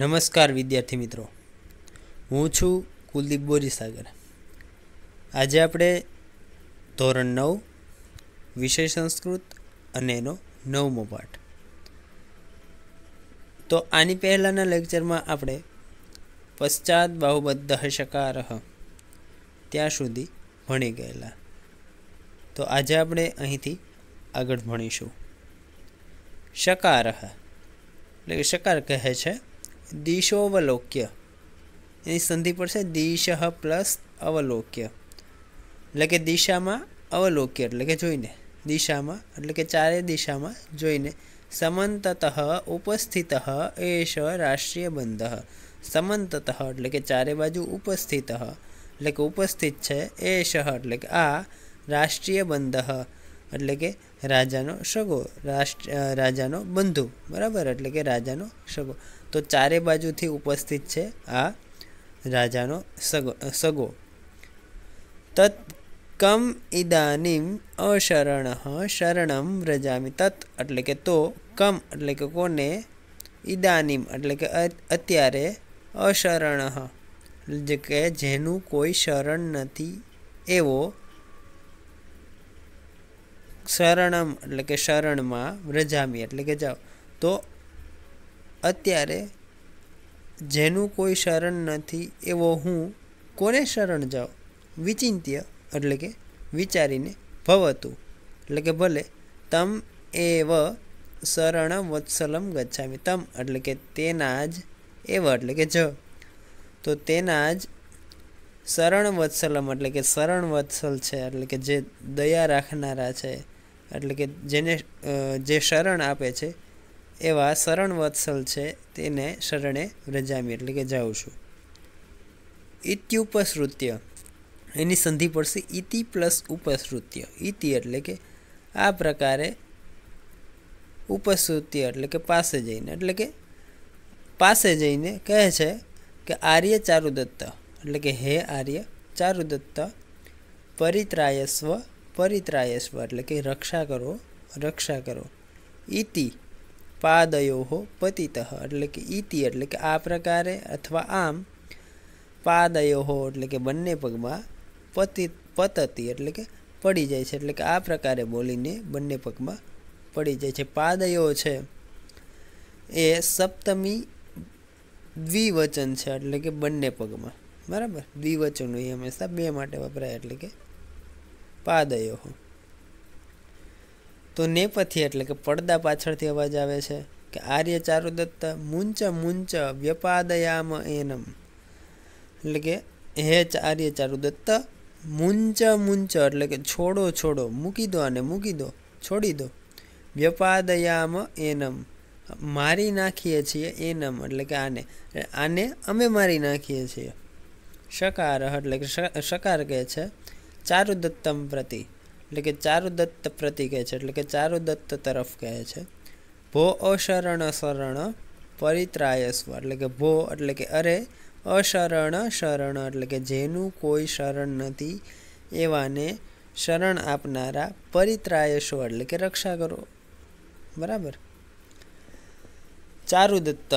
નમસ્કાર વિદ્યાર્થી મિત્રો. હું છું કુલદીપ બોરીસાગર. આજે આપણે ધોરણ નવ, વિષય સંસ્કૃત અને એનો નવમો પાઠ. તો આની પહેલાંના લેક્ચરમાં આપણે પશ્ચાત બાહુબદ્ધ શકારહ ત્યાં સુધી ભણી ગયેલા. તો આજે આપણે અહીંથી આગળ ભણીશું. શકાર એટલે કે શકાર કહે છે દિશોવલોક્ય એની સંધિ પડશે દિશ પ્લસ અવલોક્ય એટલે કે દિશામાં અવલોક્ય એટલે કે જોઈને દિશામાં એટલે કે ચારે દિશામાં જોઈને સમંતત ઉપસ્થિત એશ રાષ્ટ્રીય બંધ સમંતત એટલે કે ચારે બાજુ ઉપસ્થિત એટલે કે ઉપસ્થિત છે એશ એટલે કે આ રાષ્ટ્રીય બંધ એટલે કે રાજાનો સગો રાષ્ટ્ર રાજાનો બંધુ બરાબર એટલે કે રાજાનો સગો તો ચારે બાજુથી ઉપસ્થિત છે આ રાજાનો સગો સગો. તત કમ ઇદાનીમ અશરણ શરણમ વ્રજામી. તત એટલે કે તો, કમ એટલે કે કોને? ઇદાનીમ એટલે કે અત્યારે અશરણ. જે કે જેનું કોઈ શરણ નથી. એવો શરણમ એટલે કે શરણમાં વ્રજામી એટલે કે જાઓ. તો અત્યારે જેનું કોઈ શરણ નથી, એવો હું કોને શરણ જાઉં? વિચિંત્ય, એટલે કે વિચારીને ભવતું. એટલે કે ભલે તમ એવ શરણ વત્સલમ ગચ્છામી. તમ એટલે કે તેના જ એવ એટલે કે જ. તો તેના જ શરણ વત્સલમ એટલે કે શરણ વત્સલ છે, એટલે કે જે દયા રાખનારા છે, એટલે કે જેને જે શરણ આપે છે એવા શરણ વત્સલ છે તેને શરણે રજામી એટલે કે જાઉં છું. ઇત્યુપશ્રુત્ય એની સંધિ પડશે ઇતિ પ્લસ ઉપસૃત્ય. ઇતિ એટલે કે આ પ્રકારે ઉપસૃત્ય એટલે કે પાસે જઈને. એટલે કે પાસે જઈને કહે છે કે આર્ય ચારુદત્ત. એટલે કે હે આર્ય ચારુદત્ત, પરિત્રાયસ્વ પરિત્રાયસ્વ એટલે કે રક્ષા કરો રક્ષા કરો. ઇતિ પાદયો પતિતઃ, એટલે કે ઇતિ એટલે કે આ પ્રકારે અથવા આમ, પાદયો, એટલે કે બંને પગમાં પતિ પતતી, એટલે કે પડી જાય છે, એટલે કે આ પ્રકારે બોલીને બંને પગમાં પડી જાય છે. પાદયો છે એ સપ્તમી દ્વિવચન છે, એટલે કે બંને પગમાં. બરાબર? દ્વિવચનો એ હંમેશા બે માટે વપરાય, એટલે કે પાદયો. તો નેપથી એટલે કે પડદા પાછળથી અવાજ આવે છે કે આર્ય ચારુદત્ત મુંચ મુંચ, વ્યપાદયામ એનમ. એટલે કે, હે આર્ય ચારુદત્ત મુંચ મુંચ. એટલે કે, છોડો છોડો, મૂકી દો આને મૂકી દો, છોડી દો. વ્યપાદયામ એનમ. મારી નાખીએ છીએ એનમ. એટલે કે, આને. આને અમે મારી નાખીએ છીએ. શકાર, એટલે કે, શકાર કહે છે, ચારુદત્તમ પ્રતિ. એટલે કે ચારુદત્ત પ્રતિ કહે છે, એટલે કે ચારુદત્ત તરફ કહે છે. ભો અશરણ શરણ પરિત્રાયસ્વ એટલે કે ભો એટલે કે અરે, અશરણ શરણ, એટલે કે જેનું કોઈ શરણ નથી, એવાને શરણ આપનારા પરિત્રાયશો એટલે કે રક્ષા કરો. બરાબર? ચારુદત્ત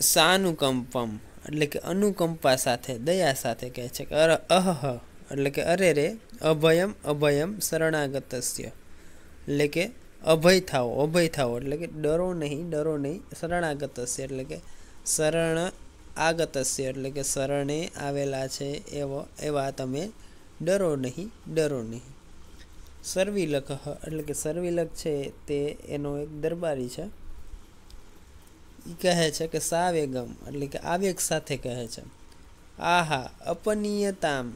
સાનુકંપમ, એટલે કે અનુકંપા સાથે, દયા સાથે કહે છે કે અહ એટલે કે અરે રે અભયમ અભયમ શરણાગતસ્ય. એટલે કે અભય થાઓ અભય થાઓ, એટલે કે ડરો નહીં ડરો નહીં, શરણાગતસ્ય, એટલે કે શરણ આગતસ્ય, એટલે કે શરણે આવેલા છે એવો, એવા તમે ડરો નહીં ડરો નહીં. સર્વિલક એટલે કે સર્વિલક છે તે એનો એક દરબારી છે. એ કહે છે કે સાવેગમ, એટલે કે આવેગ સાથે કહે છે. આહા, અપનીયતામ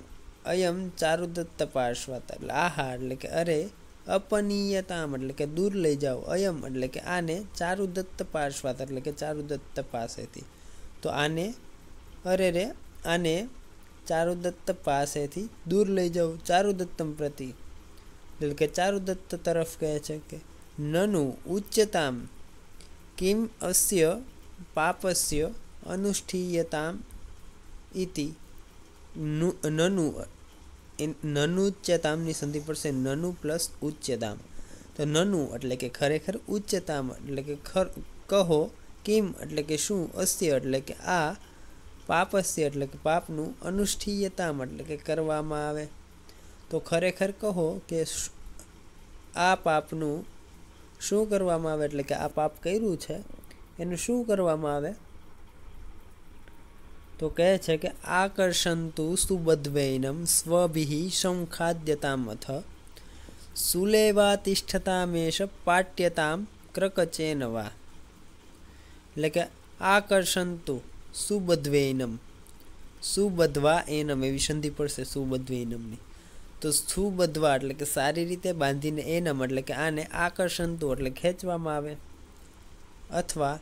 અયમ ચારુદત્ત પાર્શ્વત, એટલે આહા એટલે કે અરે, અપનીયતામ, એટલે કે દૂર લઈ જાઓ, અયમ, એટલે કે આને ચારુદત્ત પાર્શ્વત, એટલે કે ચારુદત્ત પાસેથી. તો આને અરે રે, આને ચારુદત્ત પાસેથી દૂર લઈ જાઓ, ચારુદત્તમ પ્રતિ એટલે કે ચારુદત્ત તરફ કહે છે કે, નનુ ઉચ્ચતામ કિમ અસ્ય, પાપસ્ય, અનુષ્ઠીયતામ, ઇતિ. નનુ ઉચ્ચતામની સંધિ પડશે નનુ પ્લસ ઉચ્ચતામ તો નનુ એટલે કે ખરેખર ઉચ્ચતામ એટલે કે ખર, કહો કિમ, એટલે કે શું અસ્ય એટલે કે આ, પાપસ્ય, એટલે કે પાપનું અનુષ્ઠીયતામ એટલે કે કરવામાં આવે. તો ખરેખર કહો કે આ પાપનું શું કરવામાં આવે, એટલે કે આ પાપ કર્યું છે, એનું શું કરવામાં આવે? તો કહે છે કે, આકર્ષંતુ સુબદ્વૈનમ સ્વભિ અથ સુલેવા તિષ્ઠતામેશ પાટ્યતામ ક્રકચેનવા એટલે કે, આકર્ષંતુ સુબદ્વૈનમ સુબધવા એનમ. એવી સંધિ પડશે, સુબદ્વૈનમની. તો સુબધવા એટલે કે સારી રીતે બાંધીને એનમ, એટલે કે આને આકર્ષણતું એટલે ખેંચવામાં આવે. અથવા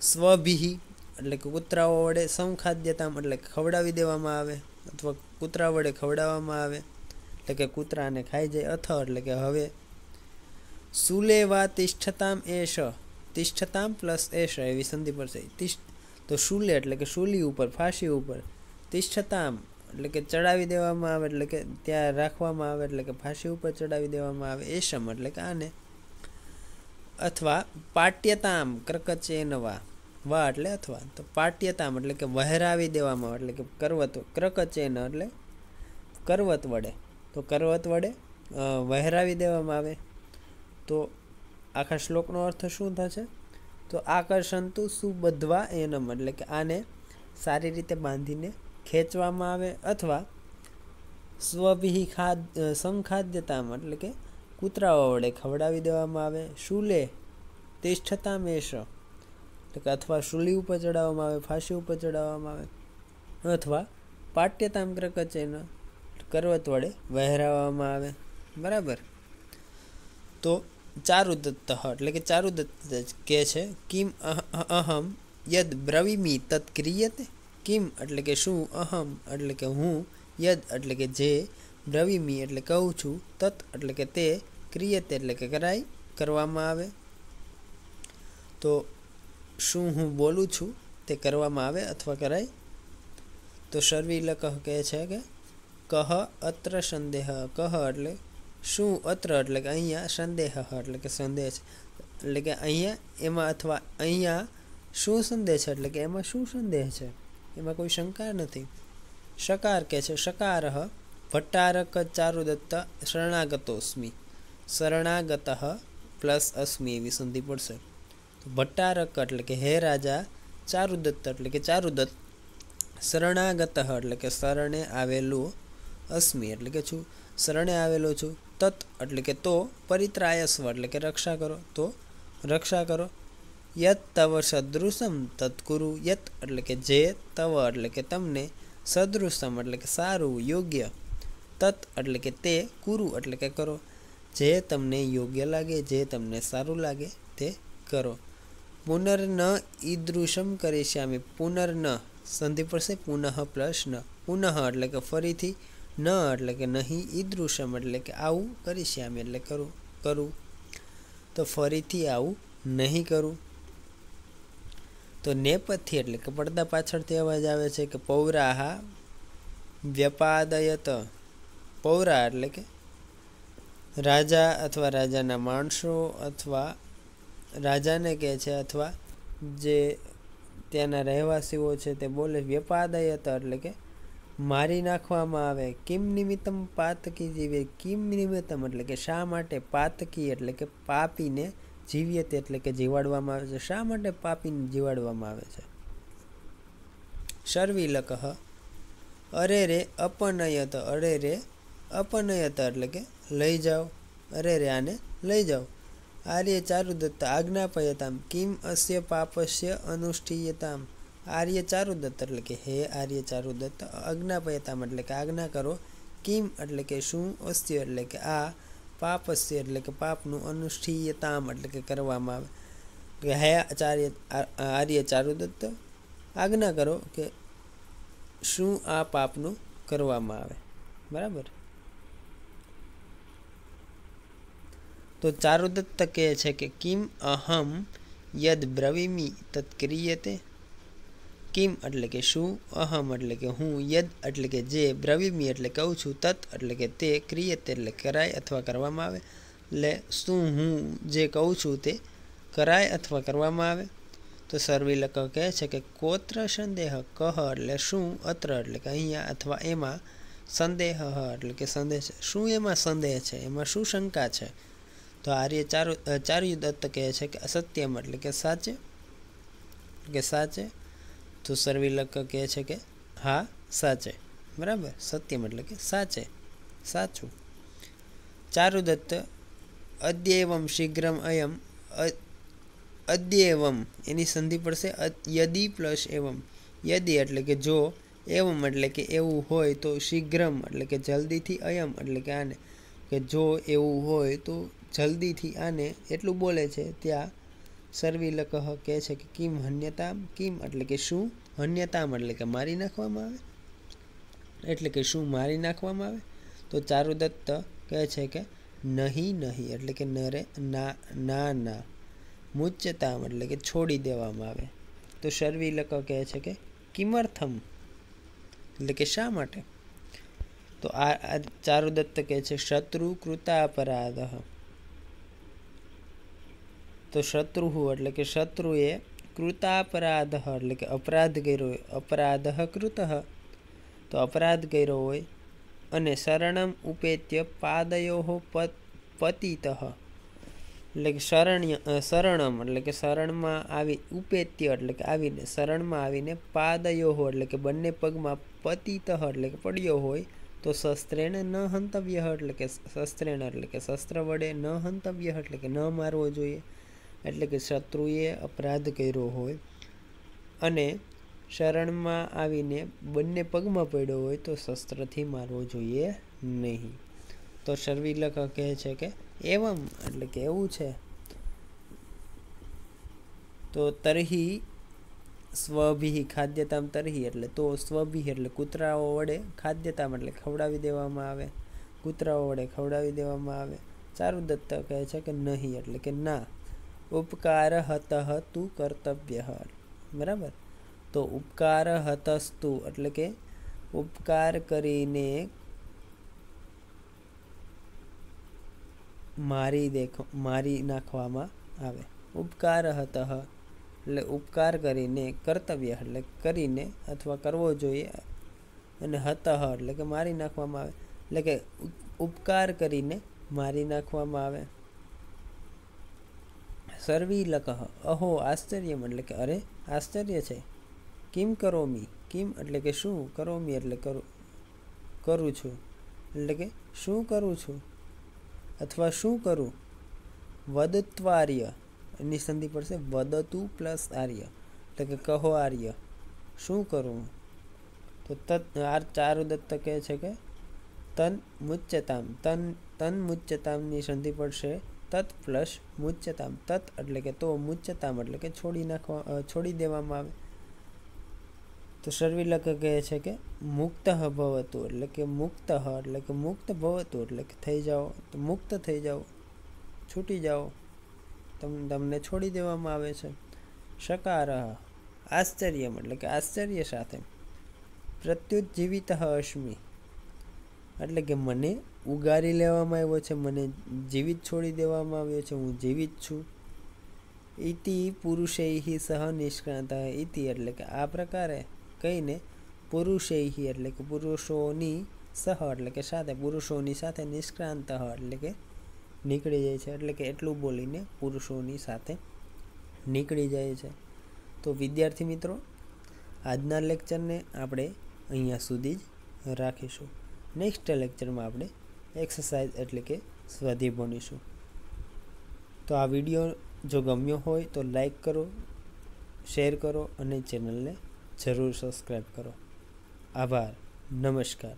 સ્વભિહી એટલે કે કૂતરાઓ વડે સંખાદ્યતામ એટલે ખવડાવી દેવામાં આવે, અથવા કૂતરા વડે ખવડાવવામાં આવે, એટલે કે કૂતરાને ખાઈ જાય અથવા એટલે કે હવે સુલેવા તિષ્ઠતામ એશ તિષ્ઠતામ પ્લસ એશ એવી સંધિ પર છે. તો શૂલે એટલે કે શૂલી ઉપર, ફાંસી ઉપર. તિષ્ઠતામ એટલે કે ચડાવી દેવામાં આવે, એટલે કે ત્યાં રાખવામાં આવે, એટલે કે ફાંસી ઉપર ચડાવી દેવામાં આવે એશમ એટલે કે આને. અથવા પાટ્યતામ, ક્રકચેનવા. વા એટલે અથવા તો પાટ્યતામ એટલે કે વહેરાવી દેવામાં એટલે કે કરવત, ક્રકચેન એટલે કરવત વડે. તો કરવત વડે વહેરાવી દેવામાં આવે. તો આખા શ્લોકનો અર્થ શું થશે? તો આકર્ષણતું સુબધવા એનમ, એટલે કે આને સારી રીતે બાંધીને ખેંચવામાં આવે અથવા સ્વભિહી ખાદ સંખાદ્યતામ, એટલે કે કૂતરાઓ વડે ખવડાવી દેવામાં આવે. શુલે તિષ્ઠતા એટલે કે અથવા શુલી ઉપર ચડાવવામાં આવે, ફાંસી ઉપર ચડાવવામાં આવે, અથવા પાટ્યતામ કચેન કરવત વડે વહેરાવવામાં આવે. બરાબર? તો ચારુદત્ત એટલે કે ચારુદત્ત કહે છે, કિમ અહમ યદ બ્રવિમી તત્ ક્રિયતે? કિમ એટલે કે શું? અહમ એટલે કે હું, યદ એટલે કે જે, બ્રવિમી એટલે કહું છું, તત એટલે કે તે, ક્રિયતે એટલે કે કરાય કરવામાં આવે. તો શું હું બોલું છું તે કરવામાં આવે અથવા કરાય? તો શર્વિલ કહ, કહે છે કે, કહ અત્ર સંદેહ, કહ એટલે શું અત્ર એટલે કે અહીંયા સંદેહ, એટલે કે સંદેહ છે એટલે કે અહીંયા, એમાં અથવા અહીંયા શું સંદેહ છે એટલે કે એમાં શું સંદેહ છે? એમાં કોઈ શંકા નથી. શકાર કે છે, શકાર ભટ્ટારક ચારુદત્ત શરણાગતોસ્મી. શરણાગત પ્લસ અસ્મી એવી સંધિ પડશે. ભટ્ટારક એટલે કે હે રાજા ચારુદત્ત એટલે કે ચારુદત્ત શરણાગત એટલે કે શરણે આવેલું અસ્મી એટલે કે છું શરણે આવેલો છું તત એટલે કે તો પરિત્રાયસ્વ એટલે કે રક્ષા કરો તો રક્ષા કરો યત તવ સદૃશમ તત્કુરુ યત એટલે કે જે તવ એટલે કે તમને સદૃશમ એટલે કે સારું યોગ્ય તત એટલે કે તે કુરુ એટલે કે કરો જે તમને યોગ્ય લાગે જે તમને સારું લાગે તે કરો પુનર્ન ઈદૃશમ કરીશ્યામી પુનર્ન. સંધિ પડશે પુનઃ પ્લસ ન. પુનઃ એટલે કે ફરીથી ન એટલે કે નહીં, ઈદૃશમ એટલે કે આવું કરીશ્યામી એટલે કરું કરું. તો ફરીથી આવું નહીં કરું. તો નેપથ્ય એટલે કે પડદા પાછળથી અવાજ આવે છે કે પૌરાહા વ્યપાદયત. પૌરા એટલે કે રાજા અથવા રાજાના માણસો અથવા રાજાને કહે છે અથવા જે ત્યાંના રહેવાસીઓ છે તે બોલે, વ્યપાદયત એટલે કે, મારી નાખવામાં આવે. કિમ નિમિત્તમ પાતકી જીવે. કિમ નિમિત્તમ એટલે કે, શા માટે પાતકી એટલે કે, પાપીને જીવ્યતે એટલે કે, જીવાડવામાં આવે છે. શા માટે પાપીને જીવાડવામાં આવે છે? સર્વિલકહ અરે રે, અપનયત, અરે રે, અપનયત એટલે કે, લઈ જાઓ. અરે રે, આને લઈ જાઓ. આર્ય ચારુદત્ત આજ્ઞાપયતામ કિમ અસ્ય પાપસ્ય અનુષ્ઠીયતામ આર્ય ચારુદત્ત એટલે કે હે આર્ય ચારુદત્ત આજ્ઞાપયતામ એટલે કે આજ્ઞા કરો કિમ એટલે કે શું અસ્ય એટલે કે આ પાપસ્ય એટલે કે પાપનું અનુષ્ઠીયતામ એટલે કે કરવામાં આવે કે હે આચાર્ય આર્ય ચારુદત્ત આજ્ઞા કરો કે શું આ પાપનું કરવામાં આવે બરાબર તો ચારુદત્ત કહે છે કે કિમ અહમ યદ બ્રવીમી તત્ક્રિયતે કિમ એટલે કે શું અહમ એટલે કે હું યદ એટલે કે જે બ્રવીમી એટલે કહું છું તત એટલે કે તે ક્રિયતે એટલે કરાય અથવા કરવામાં આવે એટલે શું હું જે કહું છું તે કરાય અથવા કરવામાં આવે તો સર્વિલક કહે છે કે કોત્ર સંદેહ કહ એટલે શું અત્ર એટલે કે અહીંયા અથવા એમાં સંદેહ એટલે કે સંદેહ છે શું એમાં સંદેહ છે એમાં શું શંકા છે તો આર્ય ચારુ ચાર્યુ દત્ત કહે છે કે અસત્યમ એટલે કે સાચે. કે સાચે. તો સર્વિલક કહે છે કે હા, સાચે. બરાબર? સત્યમ એટલે કે સાચે. સાચું. ચારુદત્ત અદ્યવમ શીઘ્રમ અયમ અદ્યવમ. એની સંધિ પડશે યદી પ્લસ એવમ. યદી એટલે કે જો, એવમ એટલે કે એવું હોય તો શીઘ્રમ એટલે કે જલ્દીથી અયમ એટલે કે આને. કે જો એવું હોય તો જલ્દીથી આને એટલું બોલે છે, ત્યાં સર્વિલકહ કહે છે કે કિમ હન્યતામ, કિમ એટલે કે શું? હન્યતામ એટલે કે મારી નાખવામાં આવે? એટલે કે શું મારી નાખવામાં આવે? તો ચારુદત્ત કહે છે કે નહીં નહીં એટલે કે નરે, ના ના ના. મુચ્યતામ એટલે કે છોડી દેવામાં આવે. તો શર્વિલક કહે છે કે કિમર્થમ એટલે કે શા માટે? તો આ ચારુદત્ત કહે છે, શત્રુ કૃતાપરાધ. તો શત્રુ એટલે કે શત્રુએ કૃતાપરાધ એટલે કે અપરાધ કર્યો હોય અપરાધ કૃત તો અપરાધ કર્યો હોય અને શરણમ ઉપેત્ય પાદયો પતિત એટલે કે શરણ્ય શરણમ એટલે કે શરણમાં આવી ઉપેત્ય એટલે કે આવીને શરણમાં આવીને પાદયો એટલે કે બંને પગમાં પતિત એટલે કે પડ્યો હોય તો શસ્ત્રેણ ન હંતવ્ય એટલે કે શસ્ત્રેણ એટલે કે શસ્ત્ર વડે ન હંતવ્ય એટલે કે ન મારવો જોઈએ એટલે કે શત્રુએ અપરાધ કર્યો હોય અને શરણમાં આવીને બંને પગમાં પડ્યો હોય તો શસ્ત્રથી મારવો જોઈએ નહીં. તો શર્વિલક કહે છે કે એવમ, એટલે કે એવું છે. તો તરહી સ્વભી, ખાદ્યતામ તરહી, એટલે તો સ્વભિહ એટલે કૂતરાઓ વડે ખાદ્યતામ, એટલે ખવડાવી દેવામાં આવે. કૂતરાઓ વડે ખવડાવી દેવામાં આવે. ચારુદત્ત કહે છે કે નહીં, એટલે કે ના. ઉપકાર હતઃ તું કર્તવ્ય. બરાબર? તો ઉપકાર હતસ્તુ એટલે કે ઉપકાર કરીને મારી દેખો, મારી નાખવામાં આવે. ઉપકાર હતઃ એટલે ઉપકાર કરીને, કર્તવ્ય એટલે કરીને અથવા કરવો જોઈએ અને હતઃ એટલે કે મારી નાખવામાં આવે. એટલે કે ઉપકાર કરીને મારી નાખવામાં આવે. સર્વિલક અહો આશ્ચર્યમ એટલે કે, અરે, આશ્ચર્ય છે. કિમ કરોમી કિમ? એટલે કે, શું કરોમી એટલે કરું કરું છું. એટલે કે, શું કરું છું? અથવા, શું કરું? વદત્વાર્ય. એની સંધિ પડશે, વદતુ પ્લસ આર્ય. એટલે કે, કહો આર્ય. શું કરું? તો તત આ ચારુદત્ત કહે છે કે, તન મુચ્યતામ, તન તન મુચ્યતામની સંધિ પડશે તત પ્લસ મુચ્યતામ. તત એટલે કે તો મુચ્યતામ એટલે કે છોડી નાખવા છોડી દેવામાં આવે. તો સર્વિલક કહે છે કે મુક્ત ભવતું એટલે કે મુક્ત, એટલે કે મુક્ત ભવતું એટલે કે થઈ જાઓ. તો મુક્ત થઈ જાઓ. છૂટી જાઓ. તમ, તમને છોડી દેવામાં આવે છે. શકાર આશ્ચર્યમ એટલે કે આશ્ચર્ય સાથે. પ્રત્યુત જીવિત અશ્મિ. એટલે કે મને ઉગારી લેવામાં આવ્યો છે, મને જીવિત છોડી દેવામાં આવ્યો છે, હું જીવિત છું. ઇતિ પુરુષૈ સહ નિષ્ક્રાંત. ઇતિ એટલે કે આ પ્રકારે કહીને પુરુષૈહી એટલે કે પુરુષોની સહ એટલે કે સાથે, પુરુષોની સાથે નિષ્ક્રાંત એટલે કે નીકળી જાય છે. એટલે કે એટલું બોલીને પુરુષોની સાથે નીકળી જાય છે. તો વિદ્યાર્થી મિત્રો, આજના લેક્ચરને આપણે અહીંયા સુધી જ રાખીશું. નેક્સ્ટ લેક્ચરમાં આપણે એક્સરસાઇઝ એટલે કે સ્વાધ્યાય ભણીશું. તો આ વીડિયો જો ગમ્યો હોય તો લાઈક કરો શેર કરો અને ચેનલને જરૂર સબસ્ક્રાઈબ કરો. આભાર. નમસ્કાર.